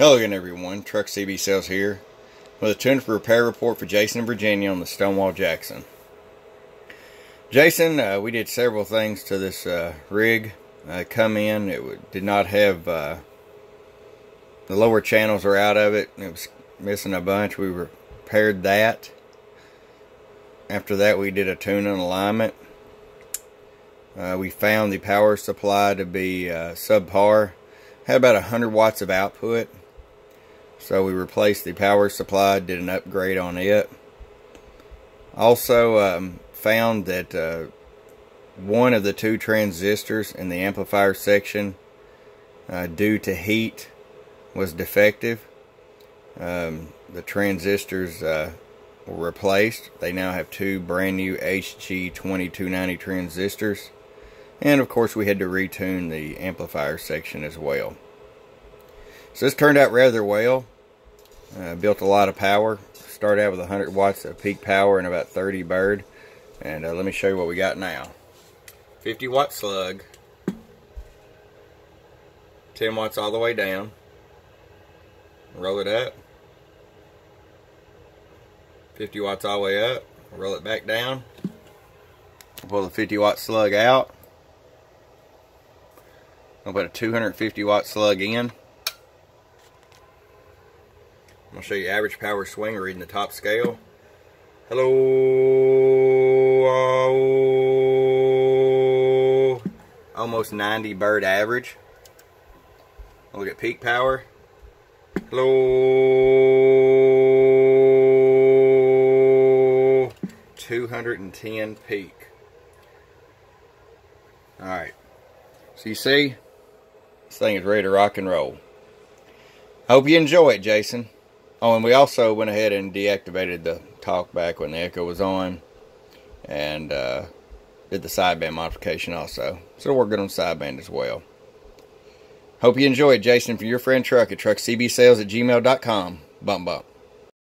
Hello again everyone, Truck CB Sales here with a tune for repair report for Jason in Virginia on the Stonewall Jackson. Jason, uh, we did several things to this uh, rig. Uh, come in, it did not have uh, the lower channels are out of it. It was missing a bunch. We repaired that. After that, we did a tune and alignment. Uh, we found the power supply to be uh, subpar. Had about 100 watts of output. So we replaced the power supply, did an upgrade on it. Also um, found that uh, one of the two transistors in the amplifier section uh, due to heat was defective. Um, the transistors uh, were replaced. They now have two brand new HG2290 transistors. And of course we had to retune the amplifier section as well. So this turned out rather well. Uh, built a lot of power. Started out with 100 watts of peak power and about 30 bird. And uh, let me show you what we got now. 50 watt slug. 10 watts all the way down. Roll it up. 50 watts all the way up. Roll it back down. Pull the 50 watt slug out. I'll put a 250 watt slug in. I'm going to show you average power swing reading the top scale. Hello. Oh, almost 90 bird average. Look at peak power. Hello. 210 peak. Alright. So you see, this thing is ready to rock and roll. Hope you enjoy it, Jason. Oh, and we also went ahead and deactivated the talkback when the echo was on. And uh, did the sideband modification also. So we're good on sideband as well. Hope you enjoy it, Jason, for your friend Truck at truckcbsales at gmail.com. Bump bump.